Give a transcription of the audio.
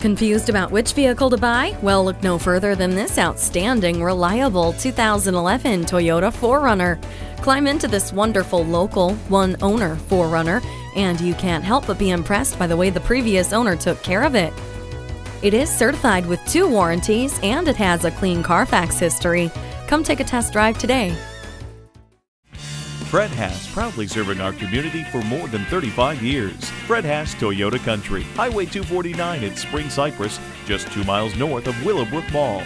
Confused about which vehicle to buy? Well, look no further than this outstanding, reliable 2011 Toyota 4Runner. Climb into this wonderful local, one owner 4Runner, and you can't help but be impressed by the way the previous owner took care of it. It is certified with two warranties and it has a clean Carfax history. Come take a test drive today. Fred Haas, proudly serving our community for more than 35 years. Fred Haas Toyota Country, Highway 249 at Spring Cypress, just two miles north of Willowbrook Mall.